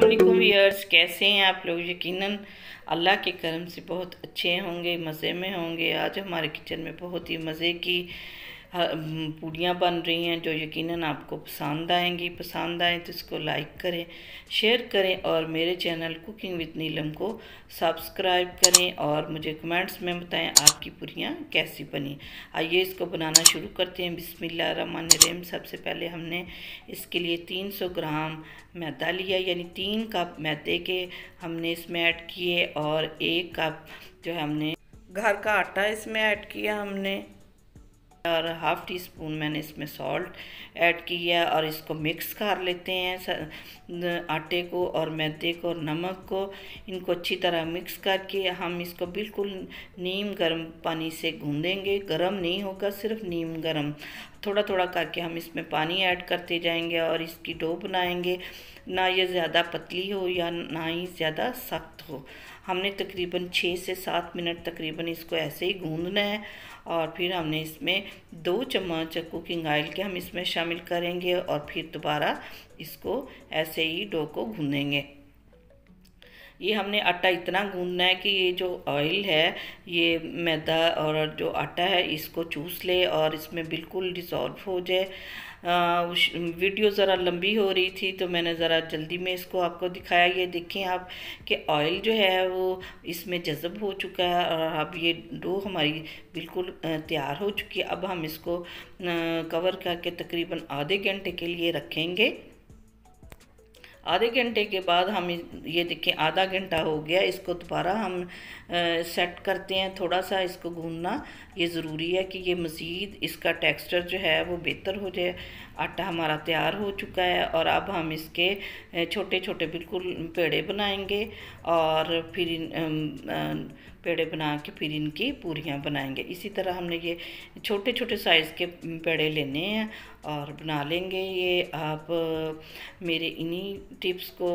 वालेकुम वीयर्स कैसे हैं आप लोग? यकीनन अल्लाह के करम से बहुत अच्छे होंगे, मज़े में होंगे। आज हमारे किचन में बहुत ही मज़े की पूड़ियाँ बन रही हैं जो यकीनन आपको पसंद आएँगी, पसंद आए तो इसको लाइक करें शेयर करें और मेरे चैनल कुकिंग विद नीलम को सब्सक्राइब करें और मुझे कमेंट्स में बताएँ आपकी पूड़ियाँ कैसी बनी। आइए इसको बनाना शुरू करते हैं। बिस्मिल्लाहिर्रहमानिर्रहीम। सबसे पहले हमने इसके लिए 300 ग्राम मैदा लिया, यानी तीन कप मैदे के हमने इसमें ऐड किए और एक कप जो हमने घर का आटा इसमें ऐड किया हमने। और हाफ़ टी स्पून मैंने इसमें सॉल्ट ऐड किया और इसको मिक्स कर लेते हैं आटे को और मैदे को और नमक को। इनको अच्छी तरह मिक्स करके हम इसको बिल्कुल नीम गर्म पानी से गूंदेंगे। गर्म नहीं होगा, सिर्फ़ नीम गर्म। थोड़ा थोड़ा करके हम इसमें पानी ऐड करते जाएँगे और इसकी डो बनाएँगे। ना ये ज़्यादा पतली हो या ना ही ज़्यादा सख्त हो। हमने तकरीबन छः से सात मिनट तकरीबन इसको ऐसे ही गूंदना है और फिर हमने इसमें दो चम्मच कुकिंग ऑयल के हम इसमें शामिल करेंगे और फिर दोबारा इसको ऐसे ही डो को गूंदेंगे। ये हमने आटा इतना गूंदना है कि ये जो ऑयल है, ये मैदा और जो आटा है, इसको चूस ले और इसमें बिल्कुल डिज़ोल्व हो जाए। वीडियो ज़रा लंबी हो रही थी तो मैंने ज़रा जल्दी में इसको आपको दिखाया। ये देखें आप कि ऑयल जो है, वो इसमें जज़ब हो चुका है और अब ये डो हमारी बिल्कुल तैयार हो चुकी है। अब हम इसको कवर करके तकरीबन आधे घंटे के लिए रखेंगे। आधे घंटे के बाद हम ये देखें, आधा घंटा हो गया, इसको दोबारा हम सेट करते हैं थोड़ा सा इसको गूंदना। ये ज़रूरी है कि ये मज़ीद, इसका टेक्सचर जो है, वो बेहतर हो जाए। आटा हमारा तैयार हो चुका है और अब हम इसके छोटे छोटे बिल्कुल पेड़े बनाएँगे और फिर पेड़े बना के फिर इनकी पूरियाँ बनाएँगे। इसी तरह हमने ये छोटे छोटे साइज़ के पेड़े लेने हैं और बना लेंगे। ये आप मेरे इन्हीं टिप्स को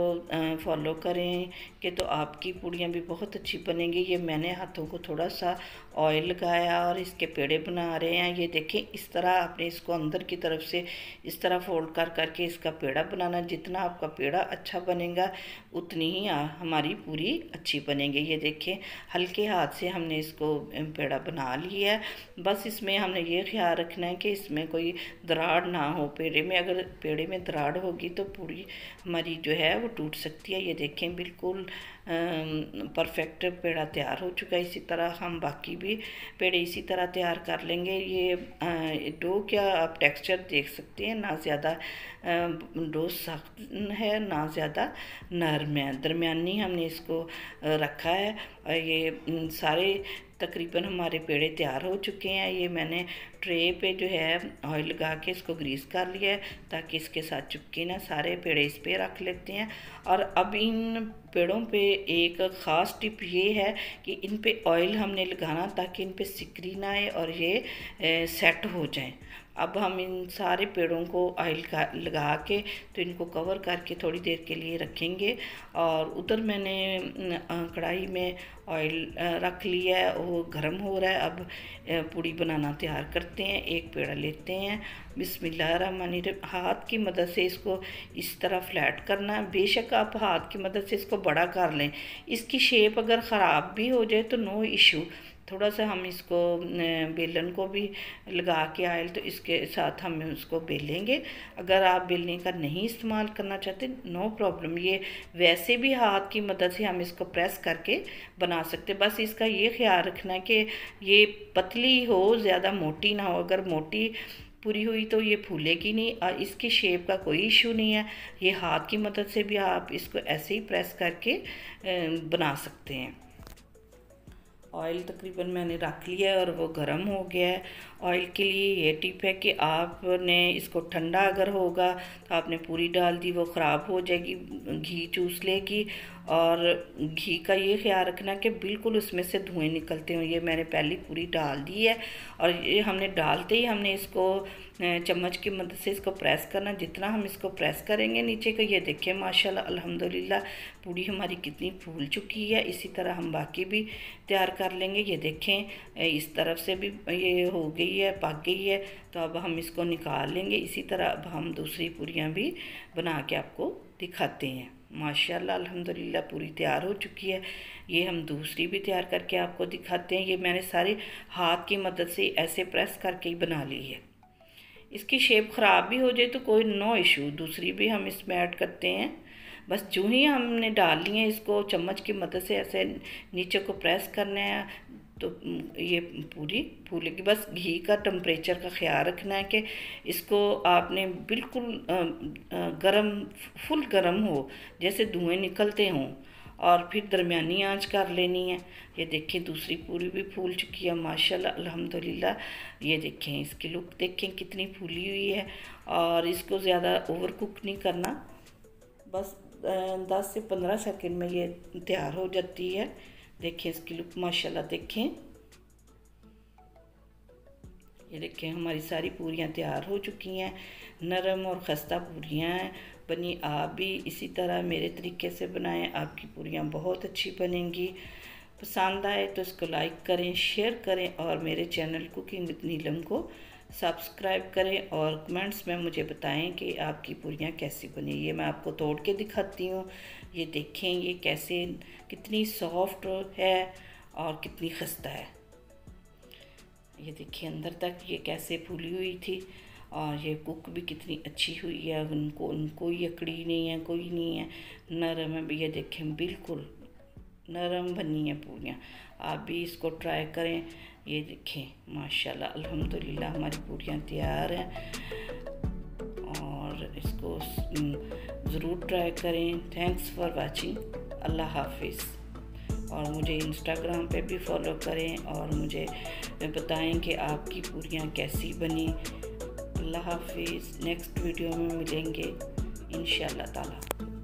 फॉलो करें कि तो आपकी पूड़ियाँ भी बहुत अच्छी बनेंगी। ये मैंने हाथों को थोड़ा सा ऑयल लगाया और इसके पेड़े बना रहे हैं। ये देखें, इस तरह आपने इसको अंदर की तरफ़ से इस तरह फोल्ड कर करके इसका पेड़ा बनाना, जितना आपका पेड़ा अच्छा बनेगा, उतनी ही हमारी पूरी अच्छी बनेगी। ये देखें, हल्के हाथ से हमने इसको पेड़ा बना लिया है। बस इसमें हमने ये ख्याल रखना है कि इसमें कोई दराड़ ना हो। पेड़े में अगर, पेड़े में दराड़ होगी तो पूरी हमारी जो है वो टूट सकती है। ये देखें, बिल्कुल परफेक्ट पेड़ा तैयार हो चुका है इसी तरह हम बाकी भी पेड़े इसी तरह तैयार कर लेंगे। ये डो क्या आप टेक्सचर देख सकते हैं, ना ज़्यादा डो सख्त है, ना ज़्यादा नरम है। दरमिया हमने इसको रखा है ये, सारे तकरीबन हमारे पेड़े तैयार हो चुके हैं। ये मैंने ट्रे पे जो है ऑयल लगा के इसको ग्रीस कर लिया है ताकि इसके साथ चुपके ना सारे पेड़े इस पर रख लेते हैं। और अब इन पेड़ों पे एक ख़ास टिप ये है कि इन पे ऑयल हमने लगाना ताकि इन पे सिकरी ना आए और ये सेट हो जाएँ। अब हम इन सारे पेड़ों को ऑयल लगा के तो इनको कवर करके थोड़ी देर के लिए रखेंगे। और उधर मैंने कढ़ाई में ऑयल रख लिया है। वो गर्म हो रहा है। अब पूड़ी बनाना तैयार करते हैं। एक पेड़ा लेते हैं। बिस्मिल्लाहमानी हाथ की मदद से इसको इस तरह फ्लैट करना है। बेशक आप हाथ की मदद से इसको बड़ा कर लें। इसकी शेप अगर ख़राब भी हो जाए तो नो इशू। थोड़ा सा हम इसको बेलन को भी लगा के आयल तो इसके साथ हम उसको बेलेंगे। अगर आप बेलने का नहीं इस्तेमाल करना चाहते, नो प्रॉब्लम। ये वैसे भी हाथ की मदद से हम इसको प्रेस करके बना सकते बस इसका ये ख्याल रखना है कि ये पतली हो, ज़्यादा मोटी ना हो। अगर मोटी पूरी हुई तो ये फूलेगी नहीं। और इसकी शेप का कोई इशू नहीं है। ये हाथ की मदद से भी आप इसको ऐसे ही प्रेस करके बना सकते हैं। ऑयल तकरीबन मैंने रख लिया है और वो गर्म हो गया है। ऑयल के लिए ये टिप है कि आपने इसको ठंडा अगर होगा तो आपने पूरी डाल दी, वो ख़राब हो जाएगी, घी चूस लेगी और घी का ये ख्याल रखना कि बिल्कुल उसमें से धुएँ निकलते हों। ये मैंने पहली पूरी डाल दी है और ये हमने डालते ही हमने इसको चम्मच की मदद से इसको प्रेस करना। जितना हम इसको प्रेस करेंगे नीचे का, ये देखें माशाल्लाह, अल्हम्दुलिल्लाह, पूरी हमारी कितनी फूल चुकी है। इसी तरह हम बाकी भी तैयार कर लेंगे। ये देखें इस तरफ़ से भी ये हो गई है, पक गई है। तो अब हम इसको निकाल लेंगे। इसी तरह अब हम दूसरी पूरियाँ भी बना के आपको दिखाते हैं। माशाल्लाह, अल्हम्दुलिल्लाह, पूरी तैयार हो चुकी है। ये हम दूसरी भी तैयार करके आपको दिखाते हैं। ये मैंने सारे हाथ की मदद से ऐसे प्रेस करके ही बना ली है। इसकी शेप ख़राब भी हो जाए तो कोई नो इशू। दूसरी भी हम इसमें ऐड करते हैं। बस जो ही हमने डाल लिए इसको चम्मच की मदद से ऐसे नीचे को प्रेस करना है। तो ये पूरी फूलेगी बस घी का टम्परेचर का ख्याल रखना है कि इसको आपने बिल्कुल गरम, फुल गरम हो, जैसे धुएँ निकलते हों, और फिर दरमियानी आँच कर लेनी है। ये देखें, दूसरी पूरी भी फूल चुकी है, माशाल्लाह, अल्हम्दुलिल्लाह। ये देखें, इसकी लुक देखें, कितनी फूली हुई है, और इसको ज़्यादा ओवर कुक नहीं करना। बस दस से पंद्रह सेकंड में ये तैयार हो जाती है। देखें इसकी लुक, माशाल्लाह देखें। ये देखें, हमारी सारी पूरियाँ तैयार हो चुकी हैं। नरम और खस्ता पूरियाँ हैं। बनी आप भी इसी तरह मेरे तरीके से बनाएँ, आपकी पूरियाँ बहुत अच्छी बनेंगी। पसंद आए तो इसको लाइक करें शेयर करें और मेरे चैनल कुकिंग विद नीलम को सब्सक्राइब करें और कमेंट्स में मुझे बताएँ कि आपकी पूरियाँ कैसी बनी। ये मैं आपको तोड़ के दिखाती हूँ। ये देखें, ये कैसे, कितनी सॉफ्ट है और कितनी खस्ता है। ये देखिए, अंदर तक ये कैसे फूली हुई थी और ये कुक भी कितनी अच्छी हुई है। उनको कोई अकड़ी नहीं है, कोई नहीं है। नरम है, ये देखें, बिल्कुल नरम बनी है पूरियाँ। आप भी इसको ट्राई करें। ये देखें, माशाल्लाह, अल्हम्दुलिल्लाह, हमारी पूरियाँ तैयार हैं। और इसको ज़रूर ट्राई करें। थैंक्स फॉर वाचिंग अल्लाह हाफिज़। और मुझे इंस्टाग्राम पे भी फॉलो करें और मुझे बताएँ कि आपकी पूरियाँ कैसी बनी। अल्लाह हाफिज़। नेक्स्ट वीडियो में मिलेंगे इन ताला।